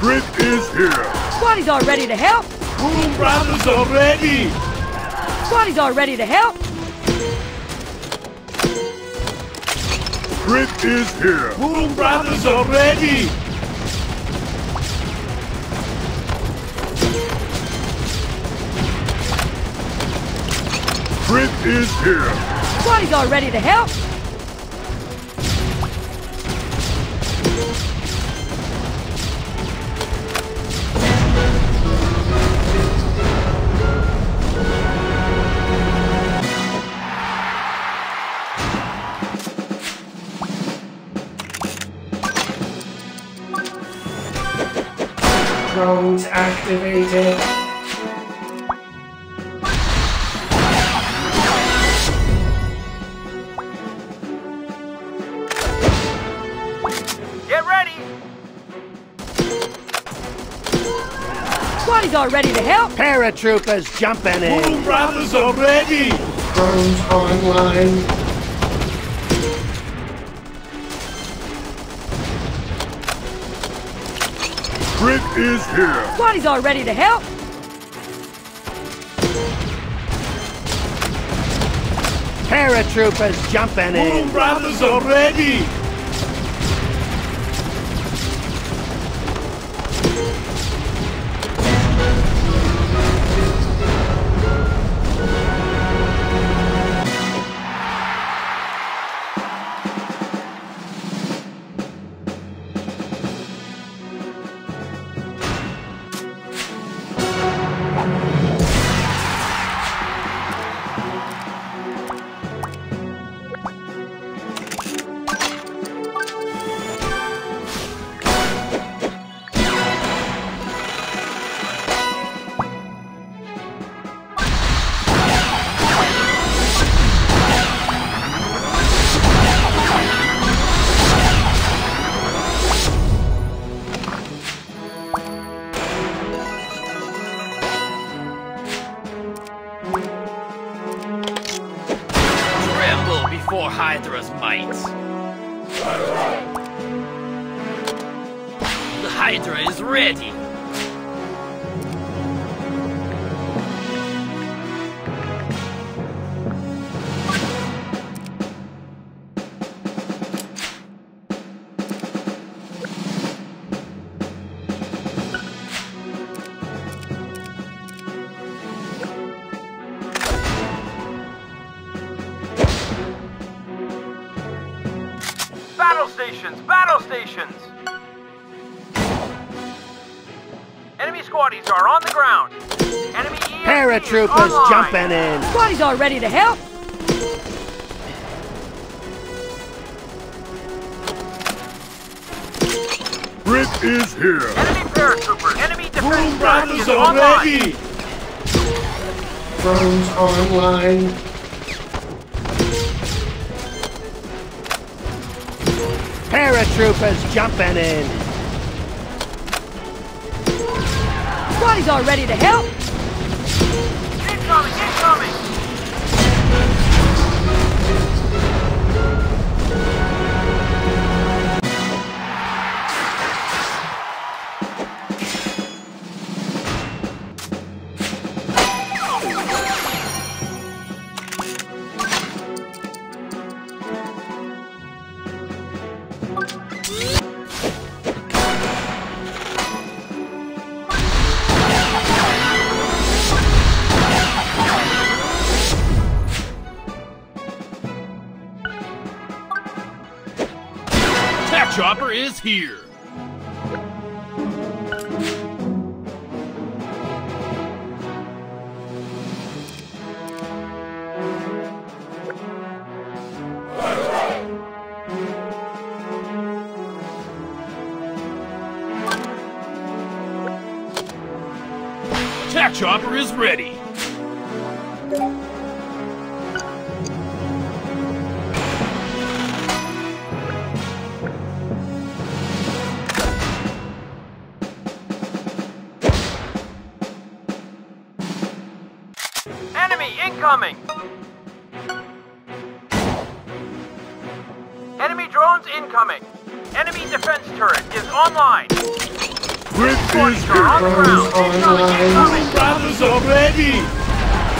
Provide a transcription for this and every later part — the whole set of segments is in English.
Grit is here. Squaddies are ready to help. Boom Brothers are ready. Squaddies are ready to help. Grit is here. Boom Brothers are ready. Grit is here. Squaddies are ready to help. Drones activated. Get ready! Squaddies are ready to help. Paratroopers jumping in. Boom Brothers are ready. Drones online. Grit is here. Squaddies all ready to help. Paratroopers jumping in. Boom Brothers are ready. Hydra's might. The Hydra is ready. Stations! Battle stations! Enemy squaddies are on the ground. Enemy EMP Paratroopers online. jumping in. Squaddies are ready to help. Grit is here. Enemy paratroopers. Enemy defense Boom is are online. ready. Drones online. Paratroopers jumping in. Squaddies all ready to help. Chopper is here. Attack Chopper is ready. Incoming! Enemy drones incoming! Enemy defense turret is online! We're on the here. ground. Drones Incoming, online. incoming. Brothers are ready!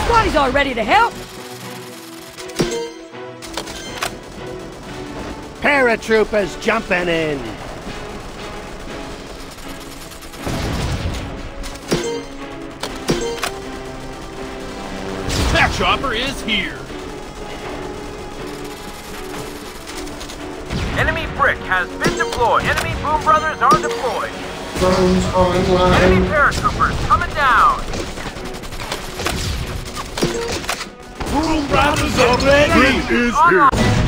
Squaddies are ready to help. Paratroopers jumping in. Chopper is here! Enemy brick has been deployed. Enemy boom brothers are deployed. Drones online. Enemy paratroopers coming down. Boom brothers are ready! Brick is here.